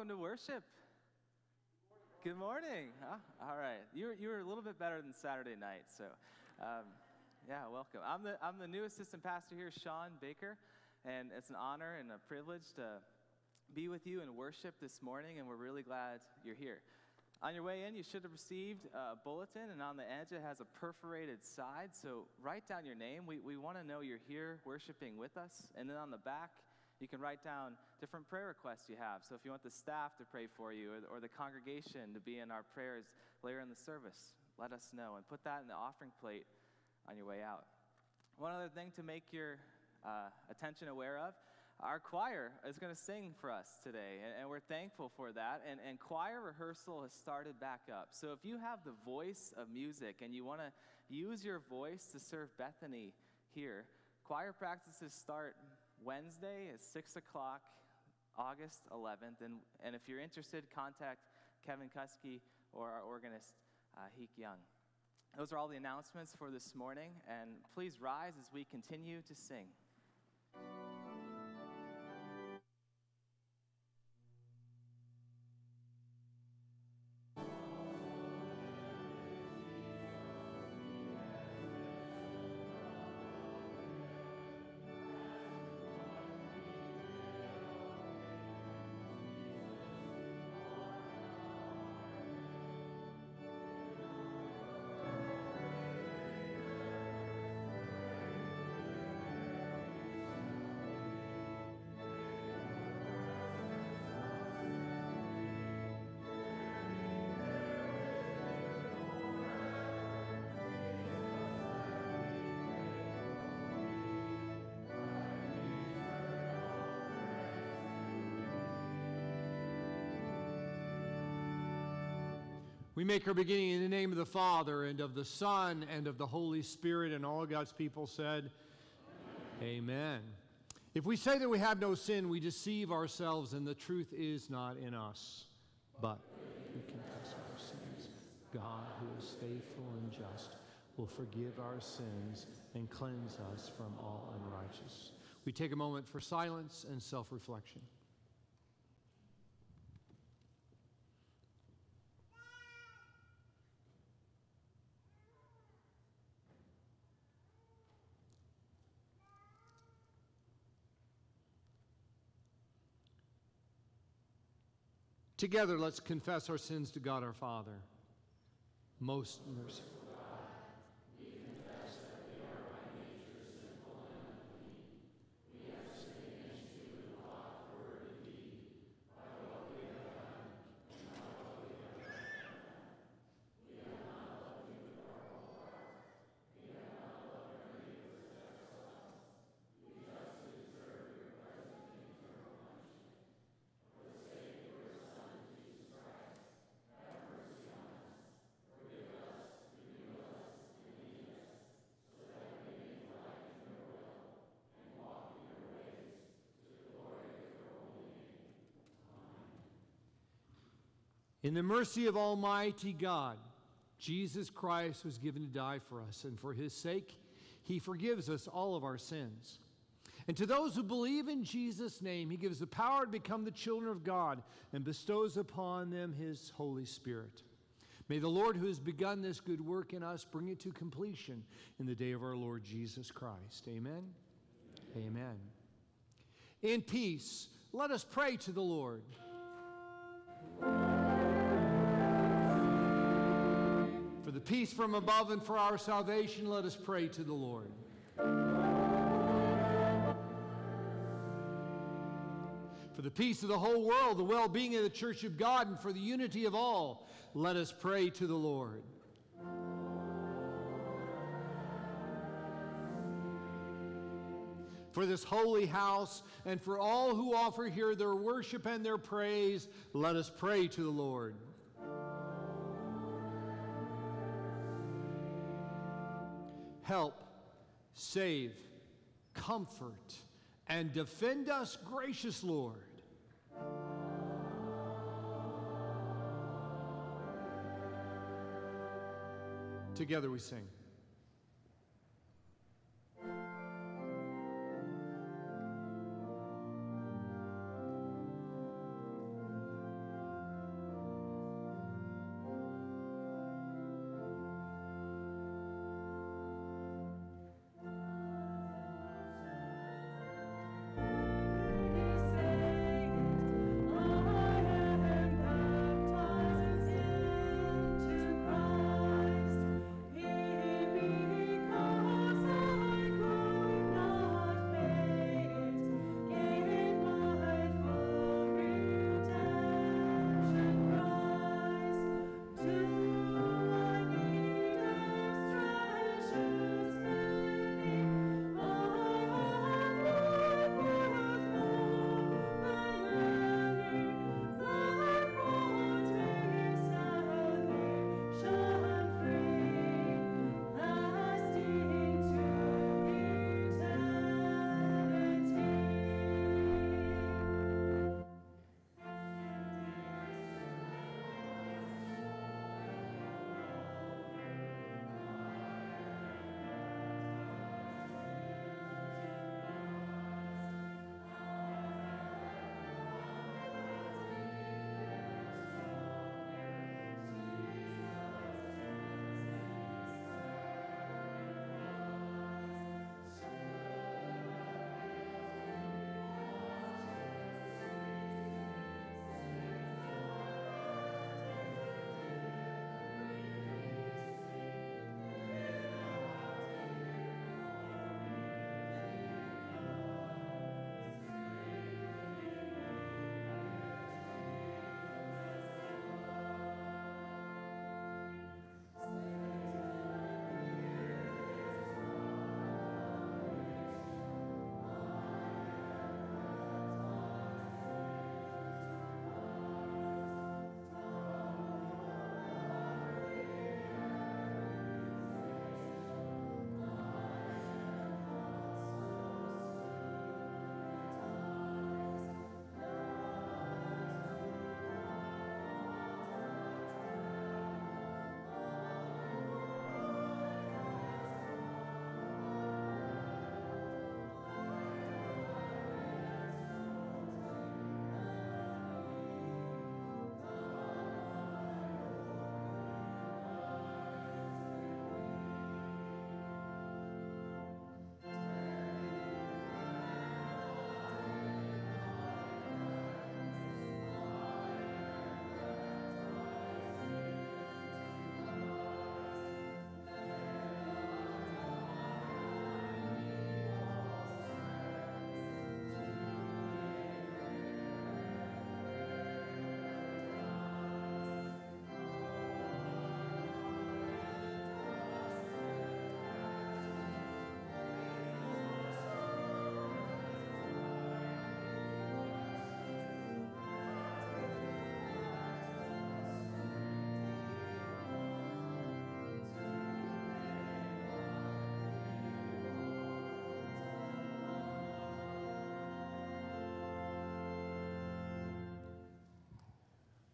welcome to worship. Good morning. Huh? All right. You were, you were a little bit better than Saturday night, so um, yeah, welcome. I'm the, I'm the new assistant pastor here, Sean Baker, and it's an honor and a privilege to be with you and worship this morning, and we're really glad you're here. On your way in, you should have received a bulletin, and on the edge it has a perforated side. So write down your name. We, we want to know you're here worshiping with us. And then on the back, you can write down different prayer requests you have. So if you want the staff to pray for you or, or the congregation to be in our prayers later in the service, let us know and put that in the offering plate on your way out. One other thing to make your uh, attention aware of our choir is going to sing for us today, and, and we're thankful for that. And, and, choir rehearsal has started back up. So if you have the voice of music and you want to use your voice to serve Bethany here, choir practices start Wednesday at 6 o'clock, August 11th. And, and if you're interested, contact Kevin Kuski or our organist, uh, Heek Young. Those are all the announcements for this morning, and please rise as we continue to sing. We make our beginning in the name of the Father, and of the Son, and of the Holy Spirit, and all God's people said, Amen. Amen. If we say that we have no sin, we deceive ourselves, and the truth is not in us. But we confess our sins. God, who is faithful and just, will forgive our sins and cleanse us from all unrighteousness. We take a moment for silence and self reflection. Together, let's confess our sins to God our Father. Most merciful. In the mercy of Almighty God, Jesus Christ was given to die for us, and for his sake, he forgives us all of our sins. And to those who believe in Jesus' name, he gives the power to become the children of God and bestows upon them his Holy Spirit. May the Lord who has begun this good work in us bring it to completion in the day of our Lord Jesus Christ. Amen. Amen. Amen. In peace, let us pray to the Lord. For the peace from above and for our salvation, let us pray to the Lord. For the peace of the whole world, the well being of the church of God, and for the unity of all, let us pray to the Lord. For this holy house and for all who offer here their worship and their praise, let us pray to the Lord. Help, save, comfort, and defend us, gracious Lord. Together we sing.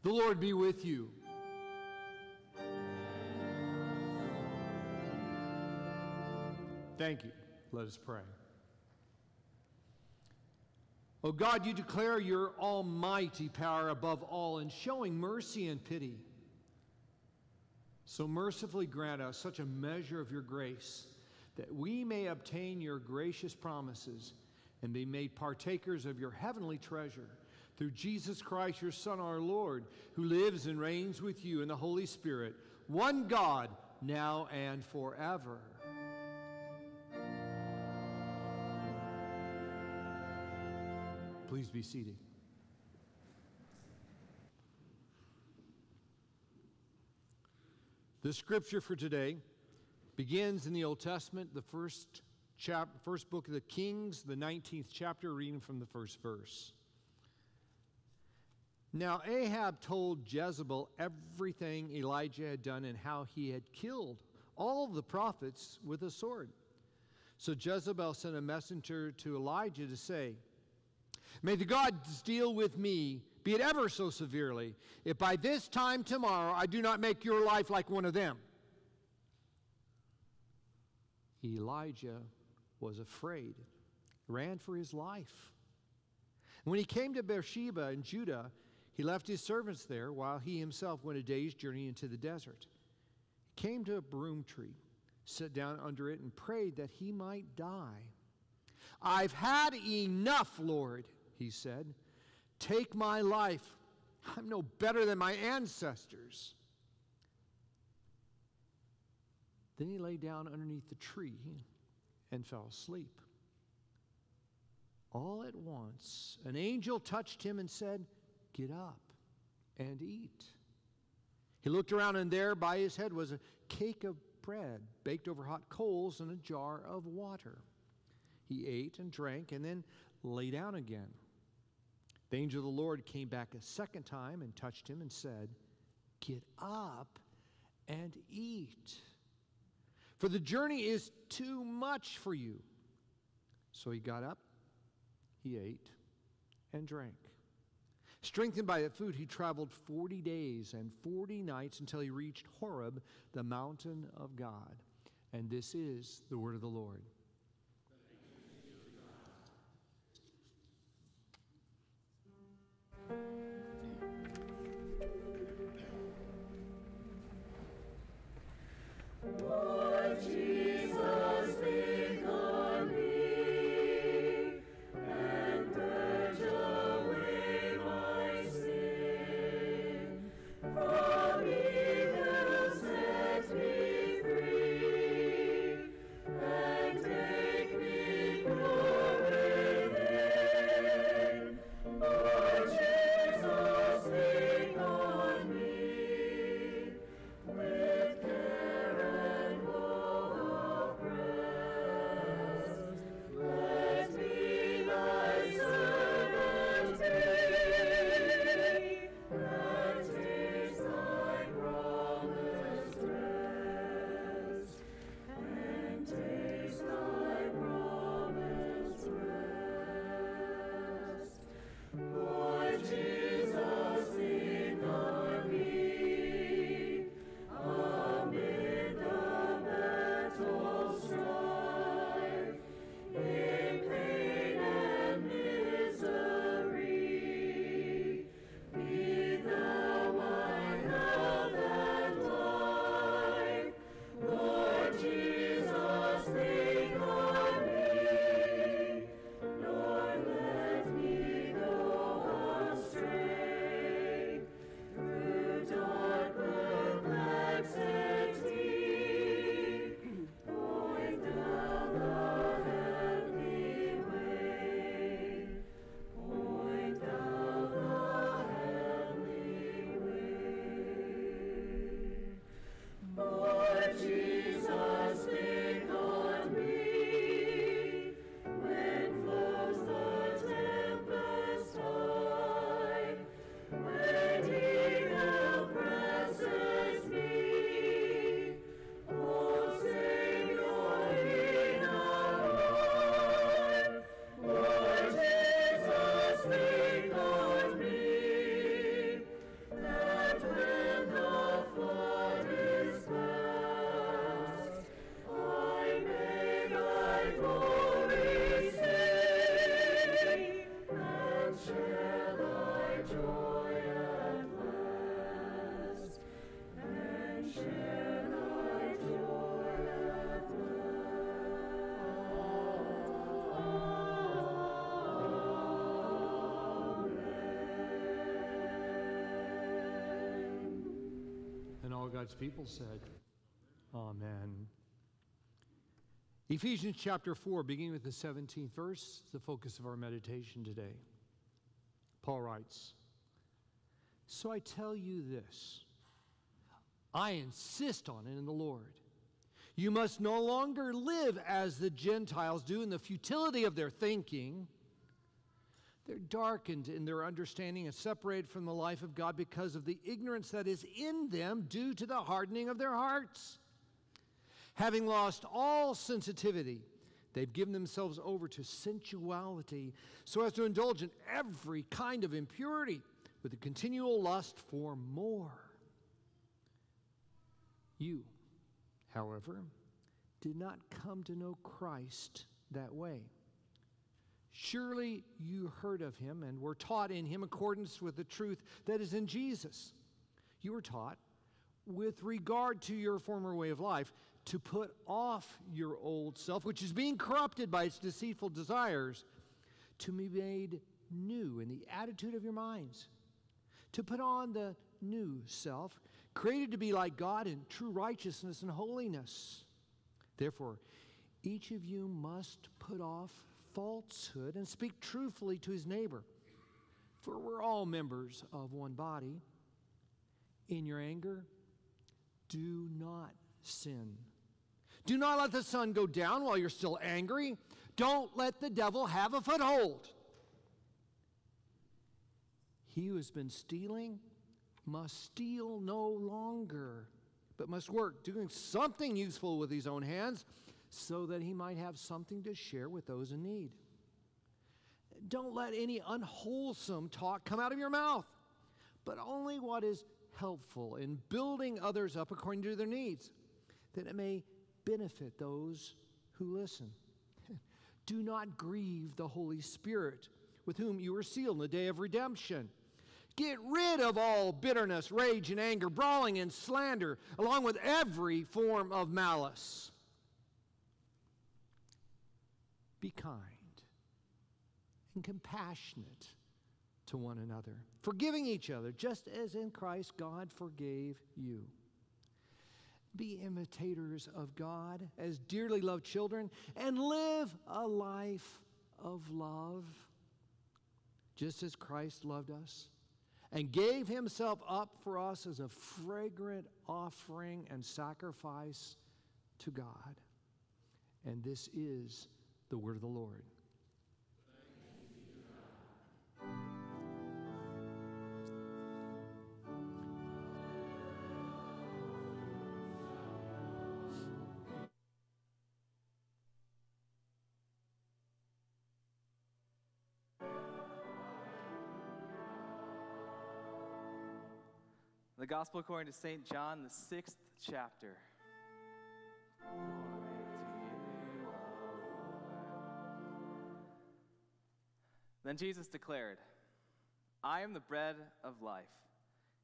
The Lord be with you. Thank you. Let us pray. Oh God, you declare your almighty power above all in showing mercy and pity. So mercifully grant us such a measure of your grace that we may obtain your gracious promises and be made partakers of your heavenly treasure through Jesus Christ, your Son, our Lord, who lives and reigns with you in the Holy Spirit, one God, now and forever. Please be seated. The scripture for today begins in the Old Testament, the first, chap- first book of the Kings, the 19th chapter, reading from the first verse. Now Ahab told Jezebel everything Elijah had done and how he had killed all the prophets with a sword. So Jezebel sent a messenger to Elijah to say, May the gods deal with me, be it ever so severely, if by this time tomorrow I do not make your life like one of them. Elijah was afraid, ran for his life. When he came to Beersheba in Judah, he left his servants there while he himself went a day's journey into the desert. He came to a broom tree, sat down under it, and prayed that he might die. I've had enough, Lord, he said. Take my life. I'm no better than my ancestors. Then he lay down underneath the tree and fell asleep. All at once, an angel touched him and said, Get up and eat. He looked around, and there by his head was a cake of bread baked over hot coals and a jar of water. He ate and drank and then lay down again. The angel of the Lord came back a second time and touched him and said, Get up and eat, for the journey is too much for you. So he got up, he ate, and drank. Strengthened by that food, he traveled 40 days and 40 nights until he reached Horeb, the mountain of God. And this is the word of the Lord. And God's people said, Amen. Ephesians chapter 4, beginning with the 17th verse, is the focus of our meditation today. Paul writes, So I tell you this, I insist on it in the Lord. You must no longer live as the Gentiles do in the futility of their thinking. They're darkened in their understanding and separated from the life of God because of the ignorance that is in them due to the hardening of their hearts. Having lost all sensitivity, they've given themselves over to sensuality so as to indulge in every kind of impurity with a continual lust for more. You, however, did not come to know Christ that way. Surely you heard of him and were taught in him accordance with the truth that is in Jesus. You were taught, with regard to your former way of life, to put off your old self, which is being corrupted by its deceitful desires, to be made new in the attitude of your minds, to put on the new self, created to be like God in true righteousness and holiness. Therefore, each of you must put off falsehood and speak truthfully to his neighbor. For we're all members of one body. In your anger, do not sin. Do not let the sun go down while you're still angry. Don't let the devil have a foothold. He who has been stealing must steal no longer, but must work, doing something useful with his own hands, so that he might have something to share with those in need. Don't let any unwholesome talk come out of your mouth, but only what is helpful in building others up according to their needs, that it may benefit those who listen. Do not grieve the Holy Spirit, with whom you were sealed in the day of redemption. Get rid of all bitterness, rage, and anger, brawling and slander, along with every form of malice. Be kind and compassionate to one another, forgiving each other, just as in Christ God forgave you. Be imitators of God as dearly loved children and live a life of love, just as Christ loved us and gave himself up for us as a fragrant offering and sacrifice to God. And this is the word of the Lord. The Gospel according to St. John, the sixth chapter. Then Jesus declared, I am the bread of life.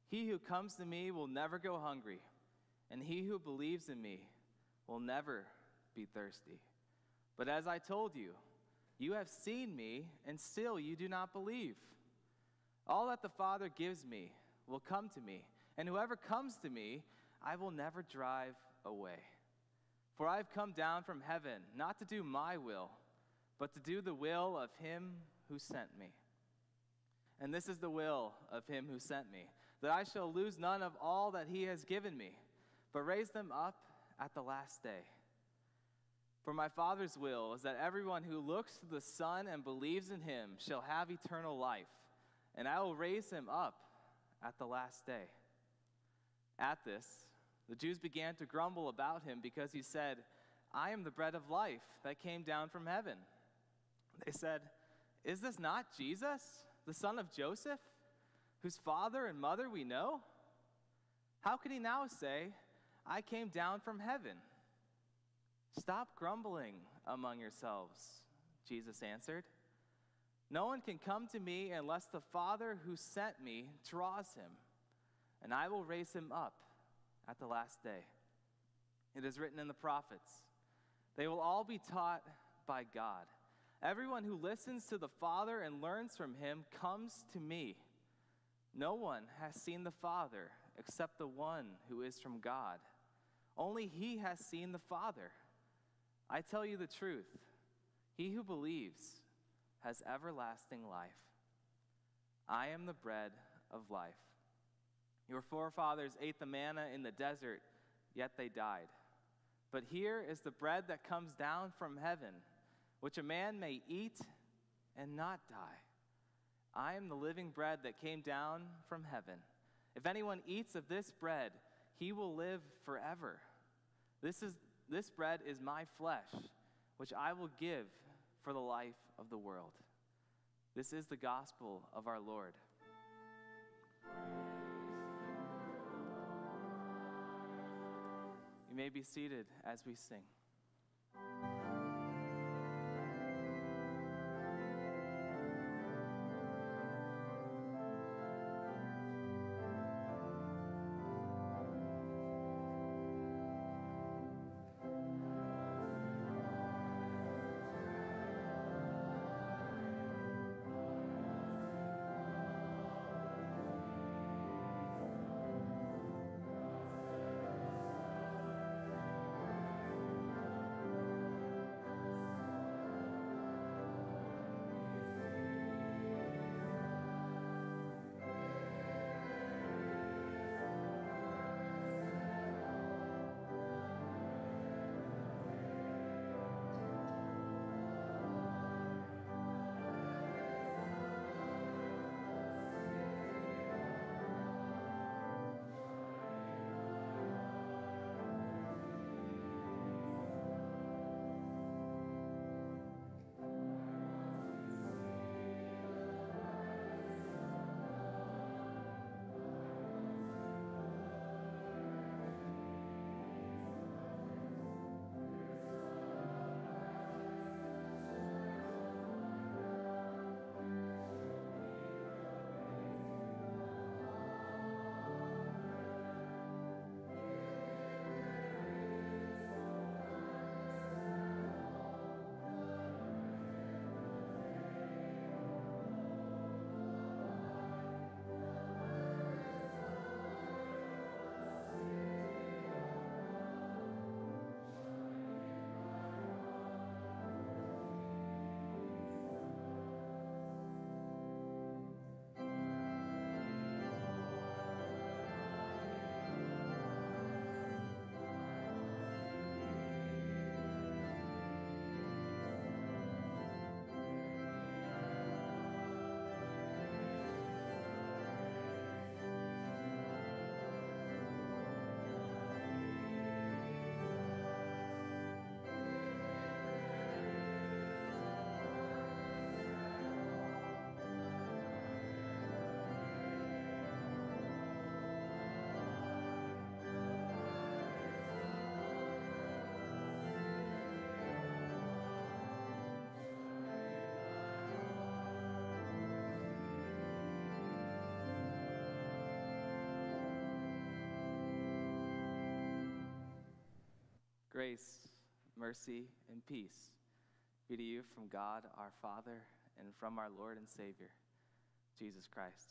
He who comes to me will never go hungry, and he who believes in me will never be thirsty. But as I told you, you have seen me, and still you do not believe. All that the Father gives me will come to me and whoever comes to me, I will never drive away. For I have come down from heaven, not to do my will, but to do the will of him who sent me. And this is the will of him who sent me, that I shall lose none of all that he has given me, but raise them up at the last day. For my Father's will is that everyone who looks to the Son and believes in him shall have eternal life, and I will raise him up at the last day. At this, the Jews began to grumble about him because he said, I am the bread of life that came down from heaven. They said, Is this not Jesus, the son of Joseph, whose father and mother we know? How can he now say, I came down from heaven? Stop grumbling among yourselves, Jesus answered. No one can come to me unless the Father who sent me draws him and I will raise him up at the last day. It is written in the prophets they will all be taught by God. Everyone who listens to the Father and learns from him comes to me. No one has seen the Father except the one who is from God. Only he has seen the Father. I tell you the truth he who believes has everlasting life. I am the bread of life. Your forefathers ate the manna in the desert, yet they died. But here is the bread that comes down from heaven, which a man may eat and not die. I am the living bread that came down from heaven. If anyone eats of this bread, he will live forever. This, is, this bread is my flesh, which I will give for the life of the world. This is the gospel of our Lord. You may be seated as we sing. Grace, mercy, and peace be to you from God our Father and from our Lord and Savior, Jesus Christ.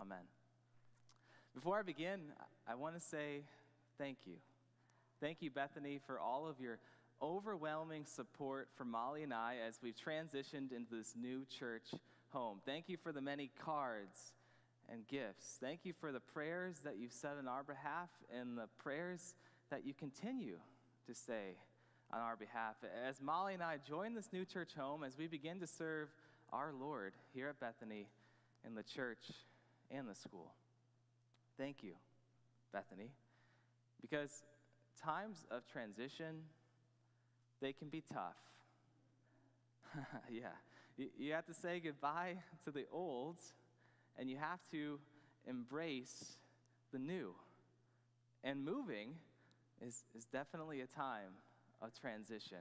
Amen. Before I begin, I want to say thank you. Thank you, Bethany, for all of your overwhelming support for Molly and I as we've transitioned into this new church home. Thank you for the many cards and gifts. Thank you for the prayers that you've said on our behalf and the prayers that you continue to say on our behalf. As Molly and I join this new church home, as we begin to serve our Lord here at Bethany in the church and the school. Thank you, Bethany, because times of transition, they can be tough. yeah, you, have to say goodbye to the old, and you have to embrace the new. And moving is, is definitely a time of transition.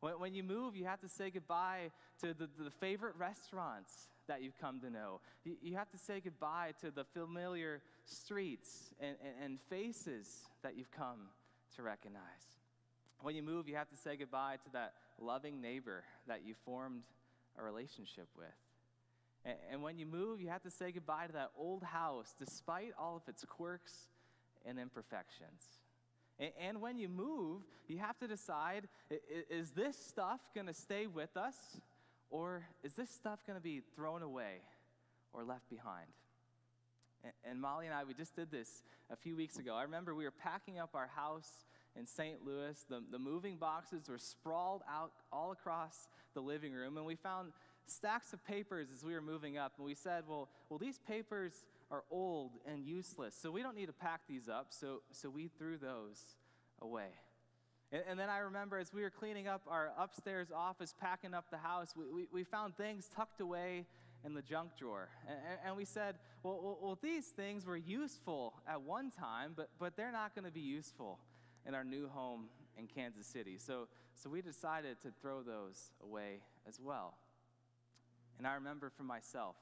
When, when you move, you have to say goodbye to the, the favorite restaurants that you've come to know. You, you have to say goodbye to the familiar streets and, and, and faces that you've come to recognize. When you move, you have to say goodbye to that loving neighbor that you formed a relationship with. And, and when you move, you have to say goodbye to that old house, despite all of its quirks and imperfections. And, when you move, you have to decide is this stuff going to stay with us, or is this stuff going to be thrown away or left behind? And Molly and I, we just did this a few weeks ago. I remember we were packing up our house in St. Louis. The, the moving boxes were sprawled out all across the living room, and we found stacks of papers as we were moving up. And we said, well, well these papers are old and useless, so we don't need to pack these up. So, so we threw those away. And, and then I remember as we were cleaning up our upstairs office, packing up the house, we, we, we found things tucked away in the junk drawer. And, and we said, well, well, well, these things were useful at one time, but, but they're not going to be useful in our new home in Kansas City. So, so we decided to throw those away as well. And I remember for myself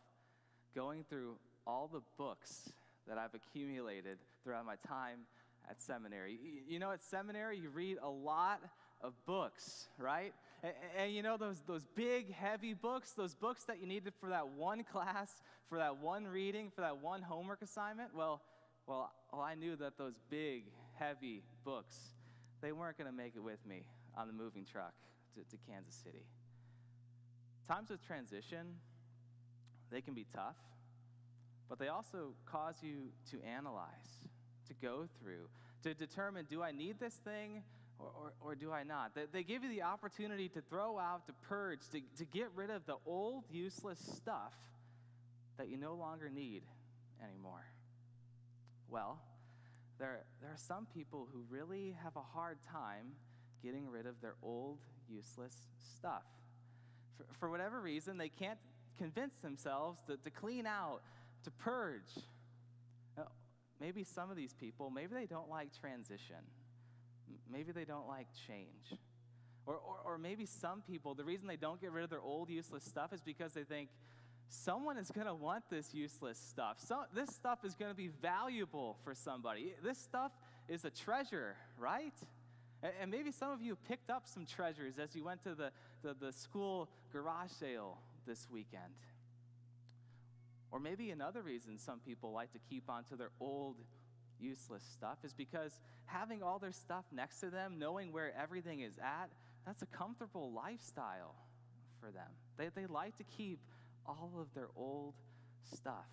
going through all the books that I've accumulated throughout my time at seminary. You know, at seminary, you read a lot of books, right? And, and, you know, those, those big, heavy books, those books that you needed for that one class, for that one reading, for that one homework assignment? Well, well, well I knew that those big, heavy books, they weren't going to make it with me on the moving truck to, to Kansas City. Times of transition, they can be tough, but they also cause you to analyze, to go through, to determine do I need this thing or, or, or, do I not? They, they give you the opportunity to throw out, to purge, to, to get rid of the old, useless stuff that you no longer need anymore. Well, there, there are some people who really have a hard time getting rid of their old, useless stuff. For, for whatever reason, they can't convince themselves to, to clean out, to purge. Now, maybe some of these people, maybe they don't like transition. Maybe they don't like change. Or, or, or maybe some people, the reason they don't get rid of their old useless stuff is because they think, someone is going to want this useless stuff. So, this stuff is going to be valuable for somebody. This stuff is a treasure, right? And, and, maybe some of you picked up some treasures as you went to the, the, the school garage sale this weekend. Or maybe another reason some people like to keep onto their old, useless stuff is because having all their stuff next to them, knowing where everything is at, that's a comfortable lifestyle for them. They, they like to keep all of their old stuff.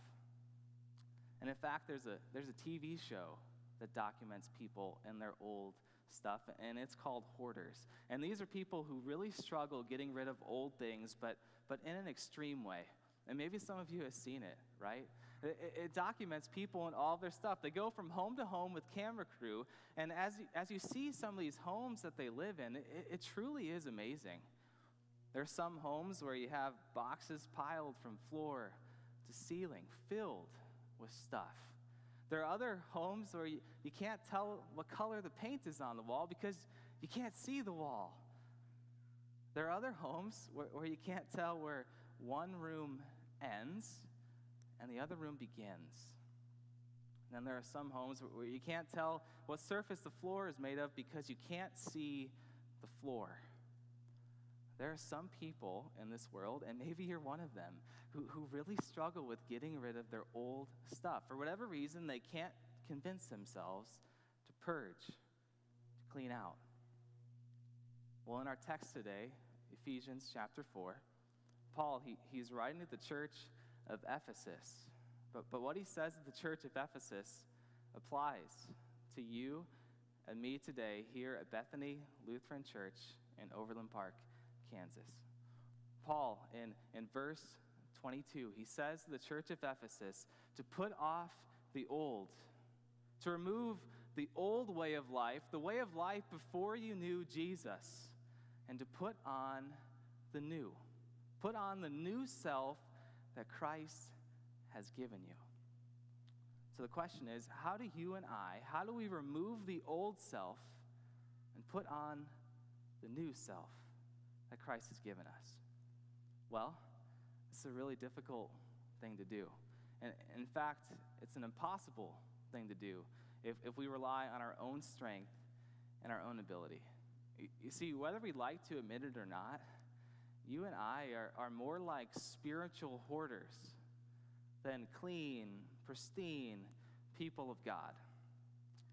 And in fact, there's a, there's a TV show that documents people and their old stuff, and it's called Hoarders. And these are people who really struggle getting rid of old things, but, but in an extreme way. And maybe some of you have seen it, right? It, it, documents people and all their stuff. They go from home to home with camera crew, and as you, as you see some of these homes that they live in, it, it truly is amazing. There are some homes where you have boxes piled from floor to ceiling, filled with stuff. There are other homes where you, you can't tell what color the paint is on the wall because you can't see the wall. There are other homes where, where you can't tell where one room ends and the other room begins. And then there are some homes where you can't tell what surface the floor is made of because you can't see the floor. There are some people in this world, and maybe you're one of them, who, who really struggle with getting rid of their old stuff. For whatever reason, they can't convince themselves to purge, to clean out. Well, in our text today, Ephesians chapter 4, Paul, he, he's writing to the church of Ephesus. But, but what he says to the church of Ephesus applies to you and me today here at Bethany Lutheran Church in Overland Park, Kansas. Paul, in, in verse 22, he says to the church of Ephesus to put off the old, to remove the old way of life, the way of life before you knew Jesus, and to put on the new. Put on the new self that Christ has given you. So the question is how do you and I, how do we remove the old self and put on the new self? that Christ has given us? Well, it's a really difficult thing to do. And in fact, it's an impossible thing to do if, if we rely on our own strength and our own ability. You see, whether we like to admit it or not, you and I are, are more like spiritual hoarders than clean, pristine people of God.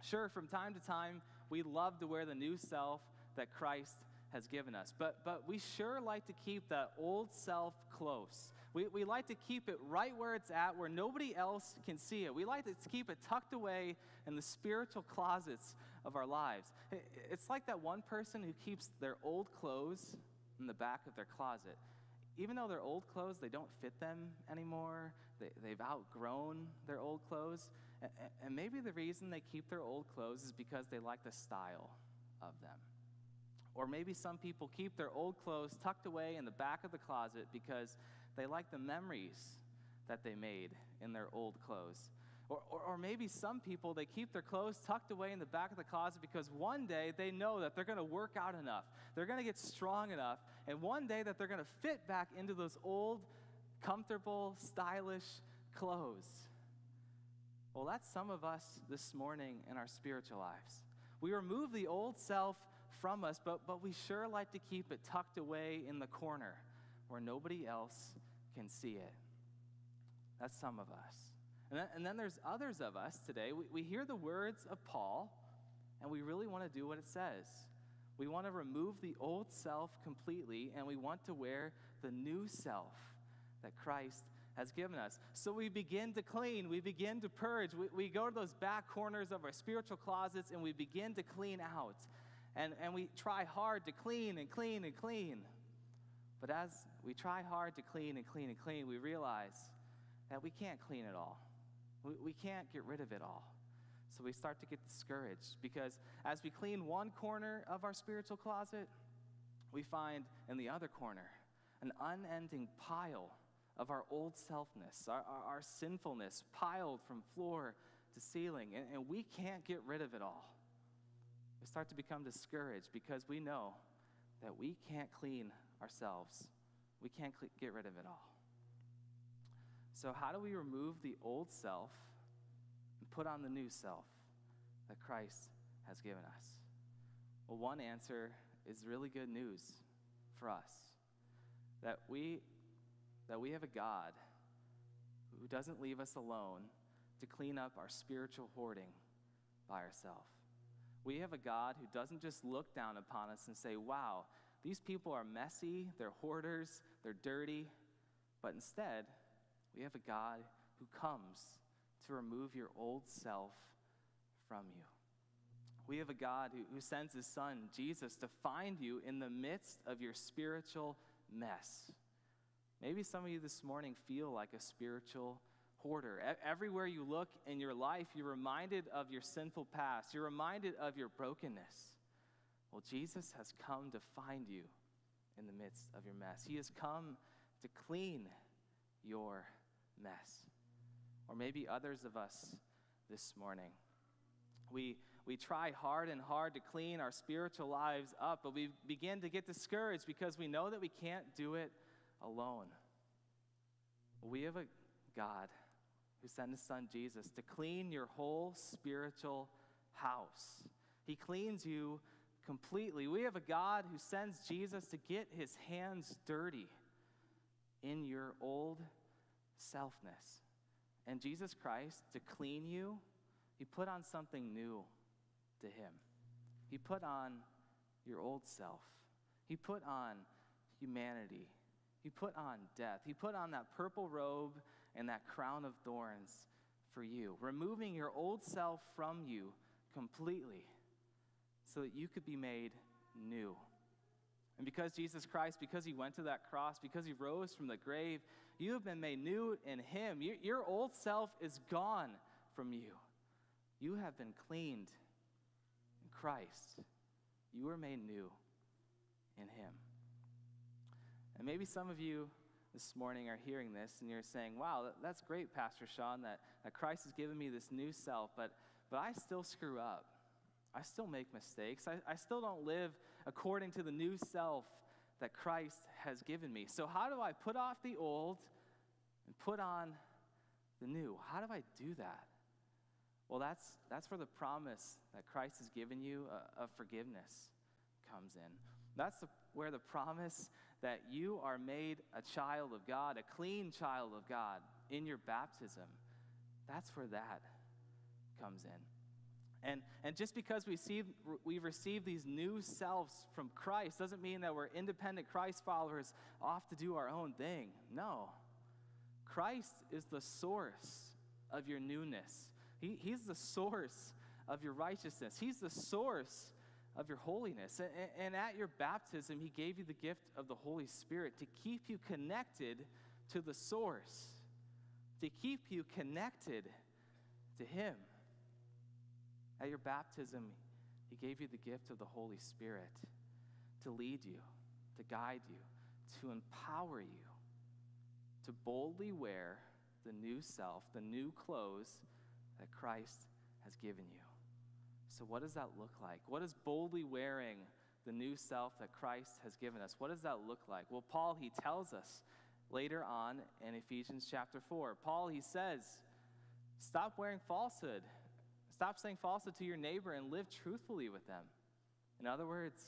Sure, from time to time, we love to wear the new self that Christ has given us, but, but we sure like to keep that old self close. We, we like to keep it right where it's at, where nobody else can see it. We like to keep it tucked away in the spiritual closets of our lives. It's like that one person who keeps their old clothes in the back of their closet. Even though they're old clothes, they don't fit them anymore. They, they've outgrown their old clothes. And, and maybe the reason they keep their old clothes is because they like the style of them. Or maybe some people keep their old clothes tucked away in the back of the closet because they like the memories that they made in their old clothes. Or, or, or, maybe some people, they keep their clothes tucked away in the back of the closet because one day they know that they're going to work out enough, they're going to get strong enough, and one day that they're going to fit back into those old, comfortable, stylish clothes. Well, that's some of us this morning in our spiritual lives. We remove the old self from us, but, but we sure like to keep it tucked away in the corner where nobody else can see it. That's some of us. And then, and then there's others of us today. We, we hear the words of Paul, and we really want to do what it says. We want to remove the old self completely, and we want to wear the new self that Christ has given us. So we begin to clean, we begin to purge, we, we go to those back corners of our spiritual closets and we begin to clean out. And, and we try hard to clean and clean and clean. But as we try hard to clean and clean and clean, we realize that we can't clean it all. We, can't get rid of it all. So we start to get discouraged because as we clean one corner of our spiritual closet, we find in the other corner an unending pile of our old selfness, our, our, our sinfulness piled from floor to ceiling, and, and we can't get rid of it all. We start to become discouraged because we know that we can't clean ourselves. We can't cl- get rid of it all. So, how do we remove the old self and put on the new self that Christ has given us? Well, one answer is really good news for us that we, that we have a God who doesn't leave us alone to clean up our spiritual hoarding by ourselves. We have a God who doesn't just look down upon us and say, wow, these people are messy, they're hoarders, they're dirty. But instead, we have a God who comes to remove your old self from you. We have a God who, who sends his son, Jesus, to find you in the midst of your spiritual mess. Maybe some of you this morning feel like a spiritual hoarder. Everywhere you look in your life, you're reminded of your sinful past, you're reminded of your brokenness. Well, Jesus has come to find you in the midst of your mess. He has come to clean your mess. Or maybe others of us this morning. We, we try hard and hard to clean our spiritual lives up, but we begin to get discouraged because we know that we can't do it alone. We have a God who sent his son Jesus to clean your whole spiritual house. He cleans you completely. We have a God who sends Jesus to get his hands dirty in your old selfness. And Jesus Christ, to clean you, he put on something new to him. He put on your old self. He put on humanity. He put on death. He put on that purple robe and that crown of thorns for you, removing your old self from you completely so that you could be made new. And because Jesus Christ, because he went to that cross, because he rose from the grave, you have been made new in him. Your, your old self is gone from you. You have been cleaned in Christ. You were made new in him. And maybe some of you this morning are hearing this and you're saying, wow, that's great, Pastor Sean, that, that Christ has given me this new self, but, but I still screw up. I still make mistakes. I, I still don't live according to the new self that Christ has given me. So, how do I put off the old and put on the new? How do I do that? Well, that's, that's where the promise that Christ has given you uh, of forgiveness comes in. That's the, where the promise that you are made a child of God, a clean child of God in your baptism, that's where that comes in. And, and just because we see, we've received these new selves from Christ doesn't mean that we're independent Christ followers off to do our own thing. No. Christ is the source of your newness, he, He's the source of your righteousness, He's the source of your holiness. And, and at your baptism, He gave you the gift of the Holy Spirit to keep you connected to the source, to keep you connected to Him. At your baptism, He gave you the gift of the Holy Spirit to lead you, to guide you, to empower you, to boldly wear the new self, the new clothes that Christ has given you. So, what does that look like? What is boldly wearing the new self that Christ has given us? What does that look like? Well, Paul, he tells us later on in Ephesians chapter 4. Paul, he says, stop wearing falsehood. Stop saying falsehood to your neighbor and live truthfully with them. In other words,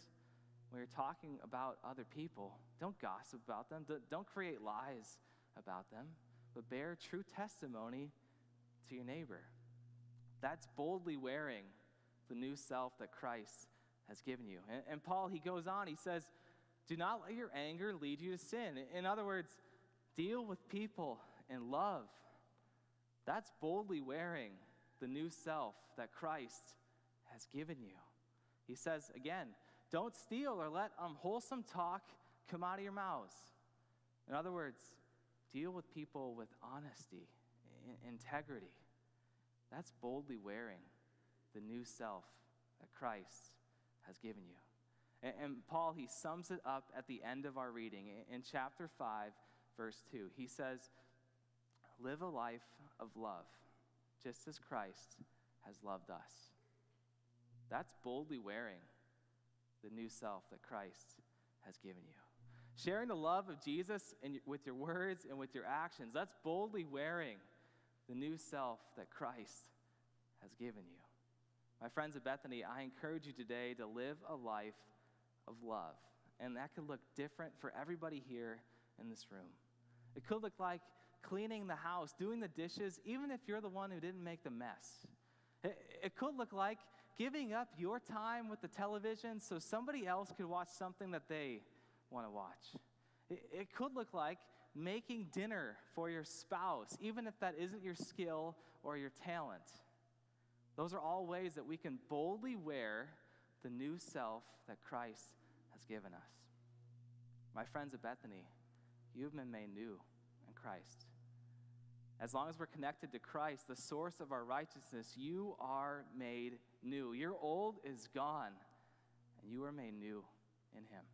when you're talking about other people, don't gossip about them, don't create lies about them, but bear true testimony to your neighbor. That's boldly wearing the new self that Christ has given you. And, and, Paul, he goes on, he says, Do not let your anger lead you to sin. In other words, deal with people in love. That's boldly wearing the new self that Christ has given you. He says again, don't steal or let um, unwholesome talk come out of your mouths. In other words, deal with people with honesty, integrity. That's boldly wearing the new self that Christ has given you. And, and, Paul, he sums it up at the end of our reading in, in chapter 5, verse 2. He says, Live a life of love, just as Christ has loved us. That's boldly wearing the new self that Christ has given you. Sharing the love of Jesus in, with your words and with your actions, that's boldly wearing the new self that Christ has given you. My friends at Bethany, I encourage you today to live a life of love. And that could look different for everybody here in this room. It could look like cleaning the house, doing the dishes, even if you're the one who didn't make the mess. It, could look like giving up your time with the television so somebody else could watch something that they want to watch. It, it could look like making dinner for your spouse, even if that isn't your skill or your talent. Those are all ways that we can boldly wear the new self that Christ has given us. My friends at Bethany, you've been made new in Christ. As long as we're connected to Christ, the source of our righteousness, you are made new. Your old is gone, and you are made new in Him.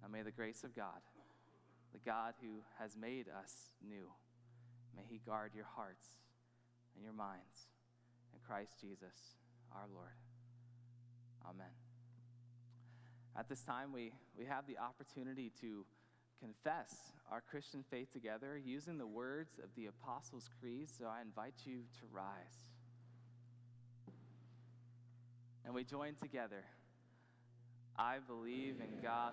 Now may the grace of God, the God who has made us new, may He guard your hearts and your minds in Christ Jesus our Lord. Amen. At this time, we, we have the opportunity to confess our Christian faith together using the words of the Apostles' Creed. So I invite you to rise. And we join together. I believe in God.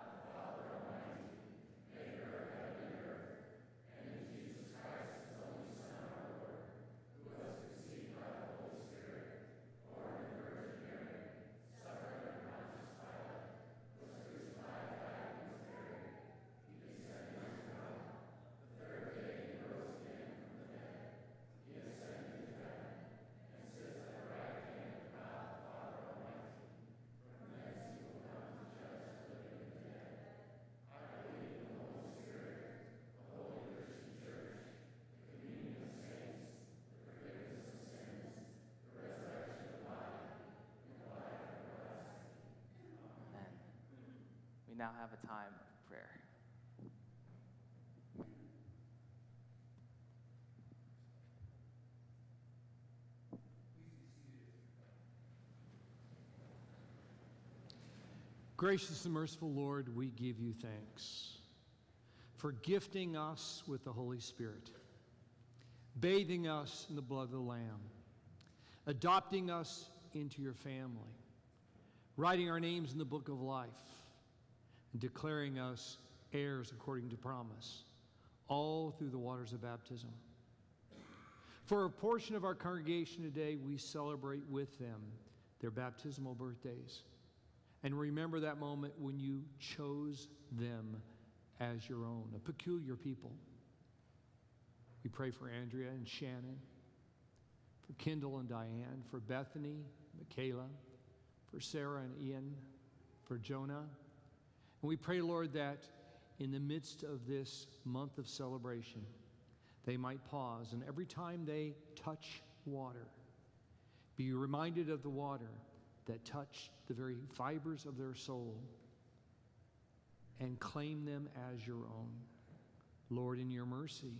Now have a time of prayer. Gracious and merciful Lord, we give you thanks for gifting us with the Holy Spirit, bathing us in the blood of the Lamb, adopting us into your family writing our names in the book of life, declaring us heirs according to promise, all through the waters of baptism. For a portion of our congregation today, we celebrate with them their baptismal birthdays. And remember that moment when you chose them as your own, a peculiar people. We pray for Andrea and Shannon, for Kendall and Diane, for Bethany, Michaela, for Sarah and Ian, for Jonah. And we pray, Lord, that in the midst of this month of celebration, they might pause and every time they touch water, be reminded of the water that touched the very fibers of their soul and claim them as your own. Lord, in your mercy.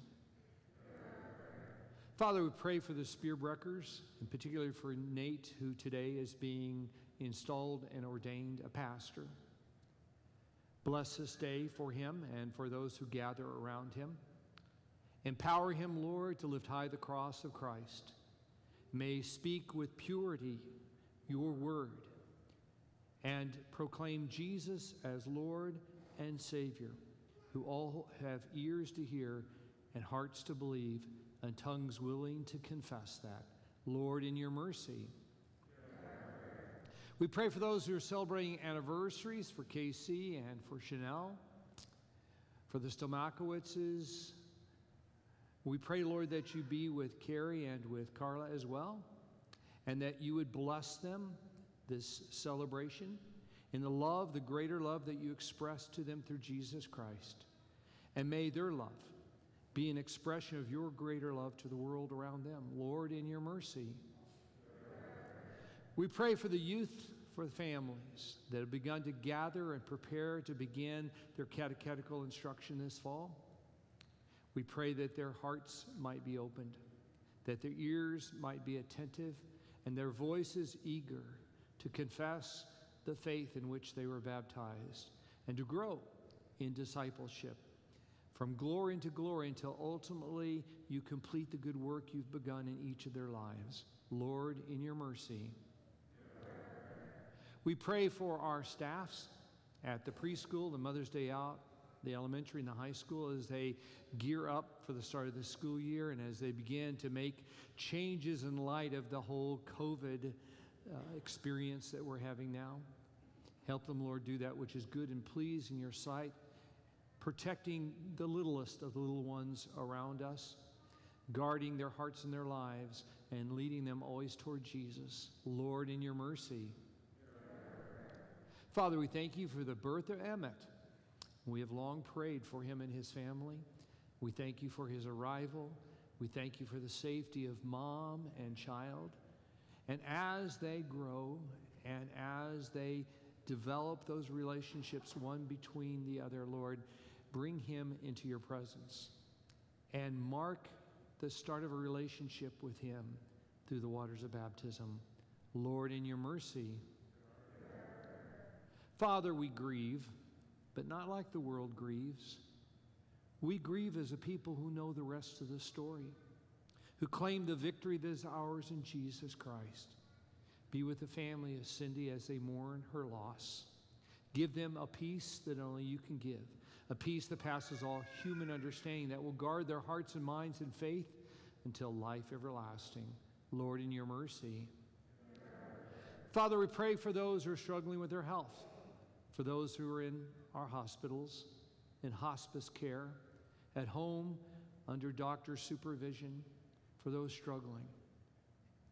Father, we pray for the Spearbreakers, and particularly for Nate, who today is being installed and ordained a pastor. Bless this day for him and for those who gather around him. Empower him, Lord, to lift high the cross of Christ. May speak with purity your word and proclaim Jesus as Lord and Savior, who all have ears to hear and hearts to believe and tongues willing to confess that. Lord, in your mercy. We pray for those who are celebrating anniversaries for KC and for Chanel, for the Stomakowitzes. We pray, Lord, that you be with Carrie and with Carla as well, and that you would bless them this celebration in the love, the greater love that you express to them through Jesus Christ. And may their love be an expression of your greater love to the world around them. Lord, in your mercy. We pray for the youth, for the families that have begun to gather and prepare to begin their catechetical instruction this fall. We pray that their hearts might be opened, that their ears might be attentive, and their voices eager to confess the faith in which they were baptized and to grow in discipleship from glory into glory until ultimately you complete the good work you've begun in each of their lives. Lord, in your mercy. We pray for our staffs at the preschool, the Mother's Day Out, the elementary and the high school as they gear up for the start of the school year and as they begin to make changes in light of the whole COVID uh, experience that we're having now. Help them, Lord, do that which is good and pleasing in your sight, protecting the littlest of the little ones around us, guarding their hearts and their lives, and leading them always toward Jesus. Lord, in your mercy. Father, we thank you for the birth of Emmett. We have long prayed for him and his family. We thank you for his arrival. We thank you for the safety of mom and child. And as they grow and as they develop those relationships one between the other, Lord, bring him into your presence and mark the start of a relationship with him through the waters of baptism. Lord, in your mercy. Father, we grieve, but not like the world grieves. We grieve as a people who know the rest of the story, who claim the victory that is ours in Jesus Christ. Be with the family of Cindy as they mourn her loss. Give them a peace that only you can give, a peace that passes all human understanding, that will guard their hearts and minds in faith until life everlasting. Lord, in your mercy. Father, we pray for those who are struggling with their health, for those who are in our hospitals, in hospice care, at home under doctor supervision, for those struggling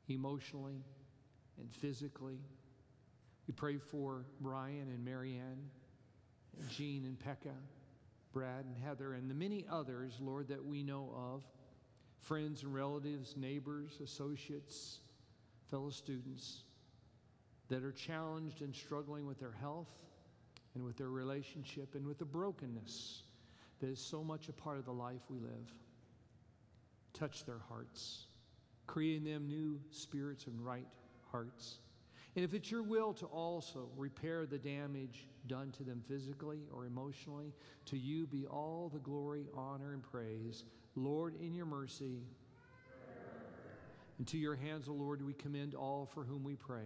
emotionally and physically. We pray for Brian and Marianne, and Jean and Pekka, Brad and Heather, and the many others, Lord, that we know of friends and relatives, neighbors, associates, fellow students that are challenged and struggling with their health and with their relationship and with the brokenness that is so much a part of the life we live. Touch their hearts, creating them new spirits and right hearts. And if it's your will to also repair the damage done to them physically or emotionally, to you be all the glory, honor, and praise. Lord, in your mercy. And to your hands, O Lord, we commend all for whom we pray.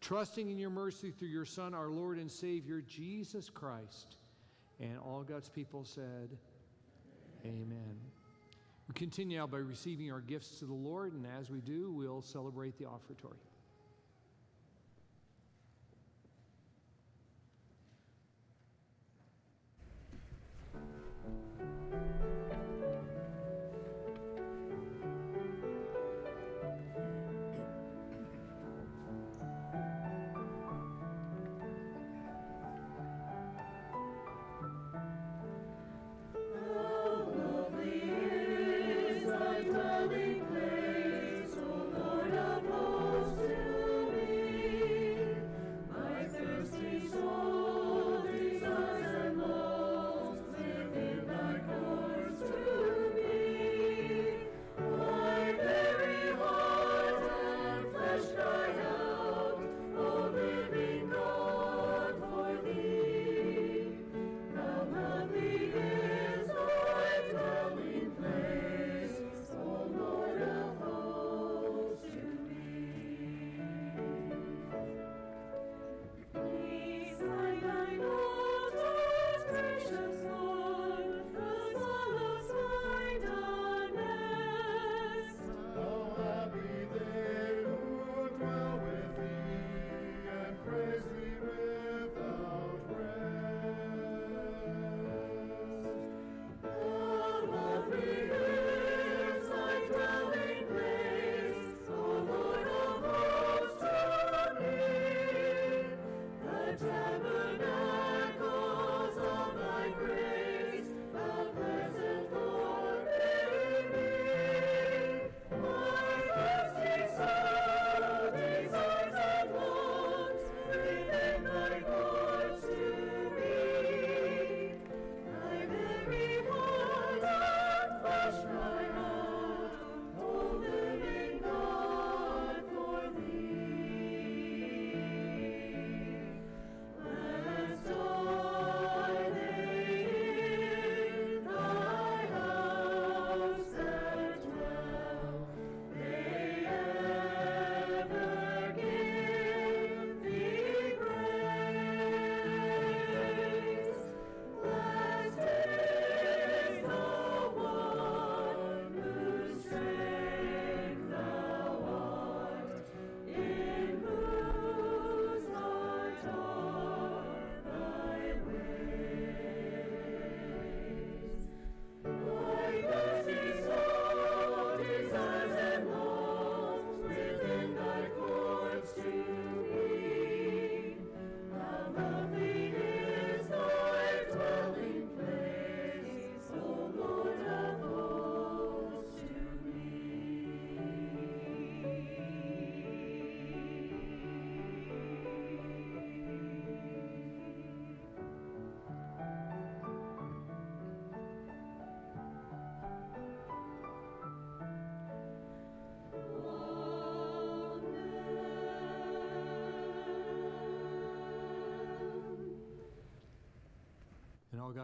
Trusting in your mercy through your Son, our Lord and Savior, Jesus Christ. And all God's people said, Amen. Amen. We continue now by receiving our gifts to the Lord, and as we do, we'll celebrate the offertory.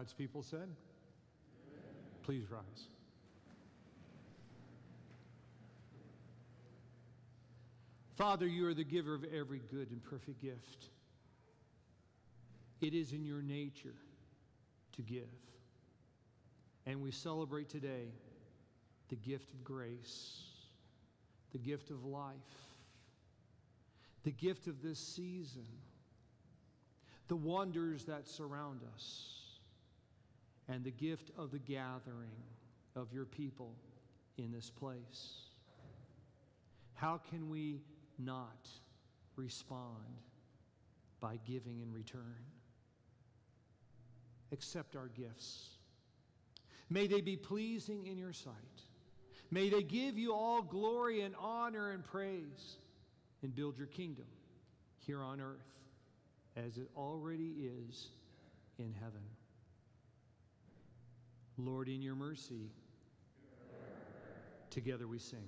God's people said? Amen. Please rise. Father, you are the giver of every good and perfect gift. It is in your nature to give. And we celebrate today the gift of grace, the gift of life, the gift of this season, the wonders that surround us and the gift of the gathering of your people in this place. How can we not respond by giving in return? Accept our gifts. May they be pleasing in your sight. May they give you all glory and honor and praise and build your kingdom here on earth as it already is in heaven. Lord, in your mercy, together we sing.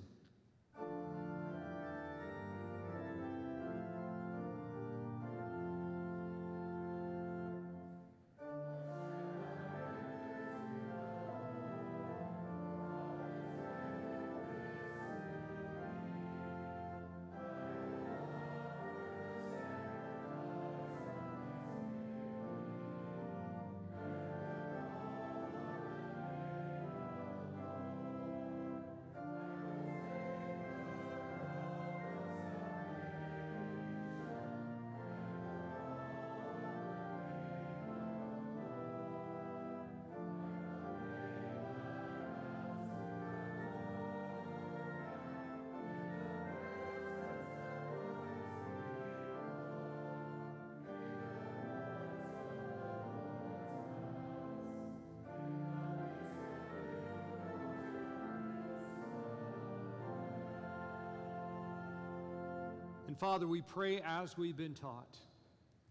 And Father, we pray as we've been taught.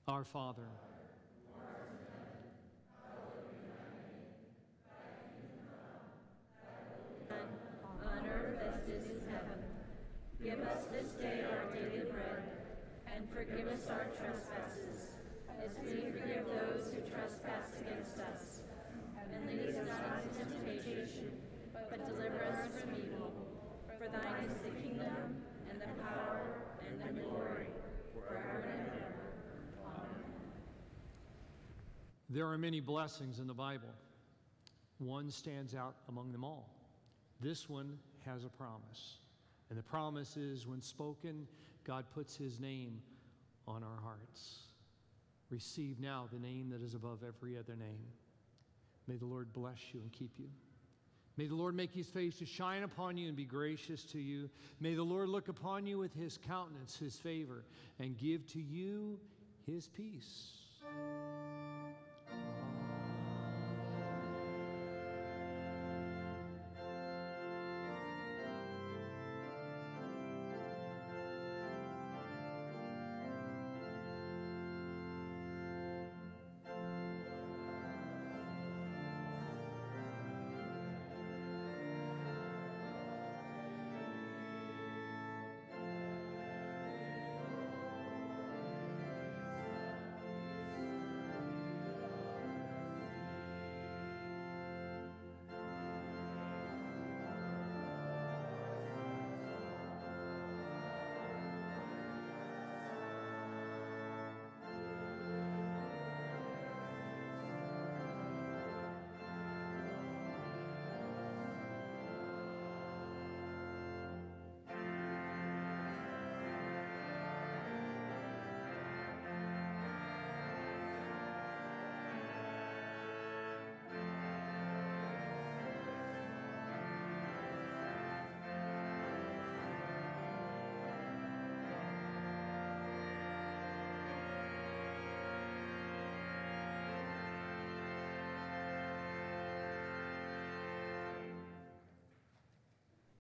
Our Father. on earth as it is in heaven. Give us this day our daily bread, and forgive us our trespasses, as we forgive those who trespass against us. And lead us not into temptation, but deliver us from evil. For thine is the kingdom, and the power, and the glory, forever and ever. There are many blessings in the Bible. One stands out among them all. This one has a promise. And the promise is when spoken, God puts his name on our hearts. Receive now the name that is above every other name. May the Lord bless you and keep you. May the Lord make his face to shine upon you and be gracious to you. May the Lord look upon you with his countenance, his favor, and give to you his peace.